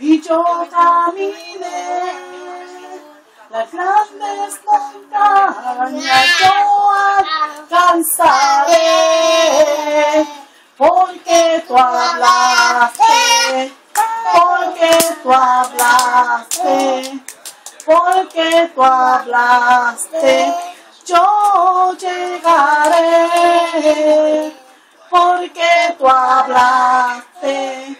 y yo caminé. Las grandes montañas yo alcanzaré porque tú hablaste porque tú hablaste porque tú hablaste. Yo llegaré porque tú hablaste,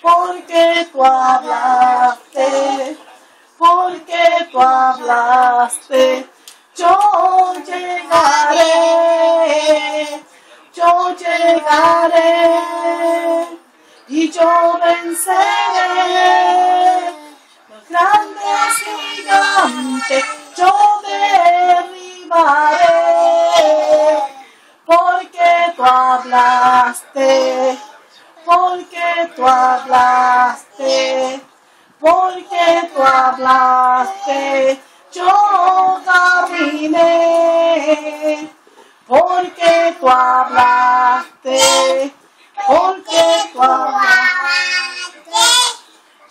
porque tú hablaste, porque tú hablaste, yo llegaré, yo llegaré y yo venceré. Los grandes yo tú hablaste, porque tú hablaste, porque tú hablaste, yo caminé, porque tú hablaste, porque tú hablaste,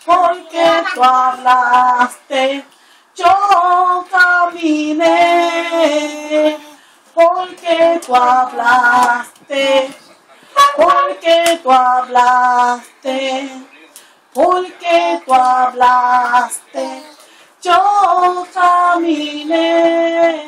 porque tú hablaste, yo caminé porque tú porque tú hablaste, porque tú hablaste, yo caminé.